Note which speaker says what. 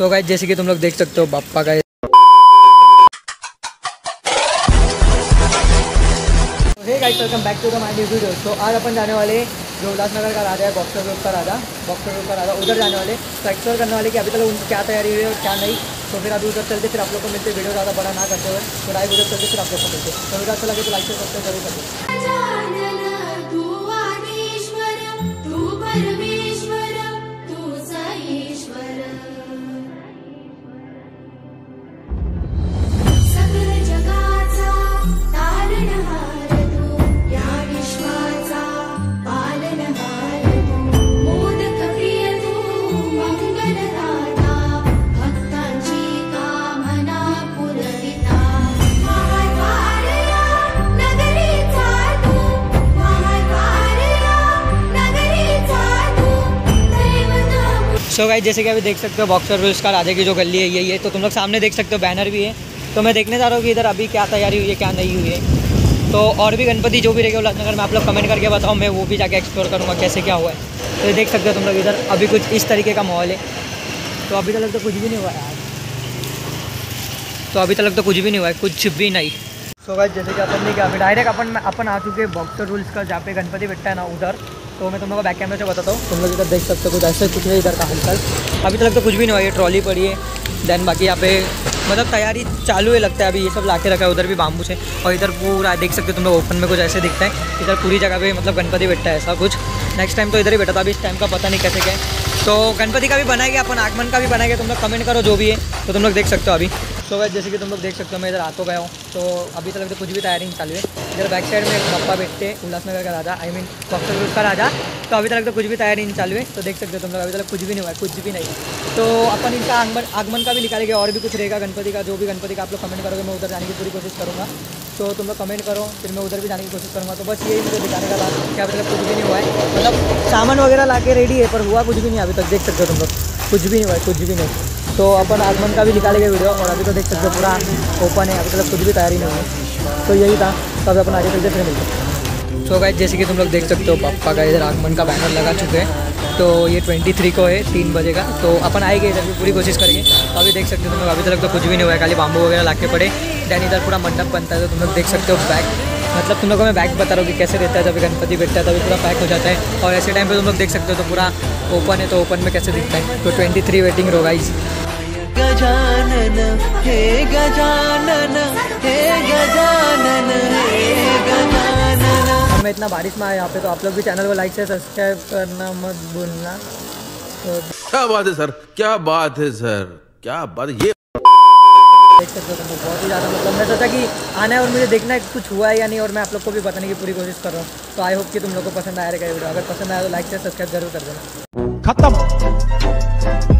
Speaker 1: So guys, जैसे कि तुम लोग देख सकते हो बापा का welcome back to the new video तो आज अपन जाने वाले जो उल्लासनगर का राजा है बॉक्सर रोड का राजा बॉक्सर रोड का राजा, उधर जाने वाले तो एक्सप्लोर करने वाले कि अभी तक उनकी क्या तैयारी हुई है और क्या नहीं। तो फिर अभी उधर चलते, फिर आप लोग को मिलते वीडियो ज़्यादा बड़ा ना करते हुए। तो लाइव उधर चलते, फिर आप लोग को मिलते। तो वीडियो अच्छा लगे तो लाइक से सब्सक्राइब ज़रूर करते
Speaker 2: नगरीचा तू
Speaker 1: सो गाइस जैसे कि अभी देख सकते हो बॉक्सर रूल्स का राजा की जो गली है, यही है। तो तुम लोग सामने देख सकते हो बैनर भी है। तो मैं देखने जा रहा हूँ कि इधर अभी क्या तैयारी हुई है, क्या नहीं हुई है। तो और भी गणपति जो भी रहेगा उल्लासनगर में आप लोग कमेंट करके बताओ, मैं वो भी जाके एक्सप्लोर करूँगा, कैसे क्या हुआ है। तो ये देख सकते हो तुम लोग इधर, अभी कुछ इस तरीके का माहौल है। तो अभी तक तो कुछ भी नहीं हुआ यार। तो अभी तक तो कुछ भी नहीं हुआ है, कुछ भी नहीं। सो so जैसे कि अपन ने क्या डायरेक्ट अपन अपन आ चुके हैं बॉक्सर रूल्स का, जहाँ पे गणपति बैठता है ना उधर। तो मैं तुम लोग बैक कैमरे से बताता हूँ। तुम लोग इधर देख सकते हो, कुछ ऐसे कुछ है इधर का हलचल। अभी तक तो कुछ भी नहीं हुआ है ट्रॉली पड़ी है। देन बाकी यहाँ पे मतलब तैयारी चालू है, लगता है अभी, ये सब लाके रखा है, उधर भी बाम्बू से, और इधर पूरा, देख सकते हो तुम लोग ओपन में कुछ ऐसे दिखता है, इधर पूरी जगह पे मतलब गणपति बैठता है, ऐसा कुछ। नेक्स्ट टाइम तो इधर ही बैठा था, अभी इस टाइम का पता नहीं कैसे क्या तो गणपति का भी बनाएँगे, अपन आगमन का भी बनाएँगे, तुम लोग कमेंट करो जो भी है तो तुम लोग देख सकते हो अभी। तो वैसे जैसे कि तुम लोग देख सकते हो, मैं इधर आ तो गया हूँ। तो अभी तक तो कुछ भी तैयारी चालू है। इधर बैक साइड में पप्पा बैठते उल्लासनगर का राजा आई मीन बॉक्सर का राजा। तो अभी तक तो कुछ भी तैयारी चालू है। तो देख सकते हो तुम लोग, अभी तक कुछ भी नहीं हुआ है, कुछ भी नहीं। तो अपन इनका आगमन आगमन का भी निकालेंगे, और भी कुछ रहेगा, गणपति का, जो भी गणपति का आप लोग कमेंट करोगे, मैं उधर जाने की पूरी कोशिश करूँगा। तो तुम लोग कमेंट करो, फिर मैं उधर भी जाने की कोशिश करूँगा। तो बस यही मुझे दिखाने का बात कि अभी तक कुछ भी नहीं हुआ है। मतलब सामान वगैरह ला रेडी है, पर हुआ कुछ भी नहीं अभी तक, देख सकते हो तुम लोग। कुछ भी नहीं हुआ है, कुछ भी नहीं। तो अपन आगमन का भी निकालेंगे वीडियो और अभी तो देख सकते हो पूरा ओपन है, अभी तक कुछ भी तैयारी नहीं हुई तो यही था तो अभी अपन आगे चलते फिर मिलते हैं। तो गाइस जैसे कि तुम लोग देख सकते हो, पापा का इधर आगमन का बैनर लगा चुके हैं। तो ये 23 को है, तीन बजे का। तो अपन आएँगे इधर भी, पूरी कोशिश करेंगे। तो अभी देख सकते हो तुम लोग, अभी तक तो कुछ भी नहीं हुआ है, खाली बाम्बू वगैरह ला के पड़े। देन इधर पूरा मंडप बनता है तो तुम लोग देख सकते हो बैग। मतलब तुम लोगों को मैं बैग बता रहा हूँ कि कैसे रहता है, जब गणपति बैठता है, तभी पूरा पैक हो जाता है। और ऐसे टाइम पे तुम लोग देख सकते हो तो पूरा ओपन है तो ओपन में कैसे दिखता है। तो 23 वेटिंग रोगा इस
Speaker 3: गजानन हे गजानन हे गजानन हे गजानन।
Speaker 1: और मैं इतना बारिश में आया यहाँ पे तो आप लोग भी चैनल को लाइक से सब्सक्राइब करना मत भूलना। तो
Speaker 4: क्या बात है सर? क्या बात है सर? क्या बात ये
Speaker 1: देख सकते हो तुम लोग बहुत ही ज़्यादा मतलब मैं सोचा कि आना है और मुझे देखना है कुछ हुआ है या नहीं और मैं आप लोग को भी बताने की पूरी कोशिश कर रहा हूँ। तो आई होप कि तुम लोग को पसंद आया रहेगा वीडियो अगर पसंद आया तो लाइक से सब्सक्राइब ज़रूर कर देना।
Speaker 5: खत्म।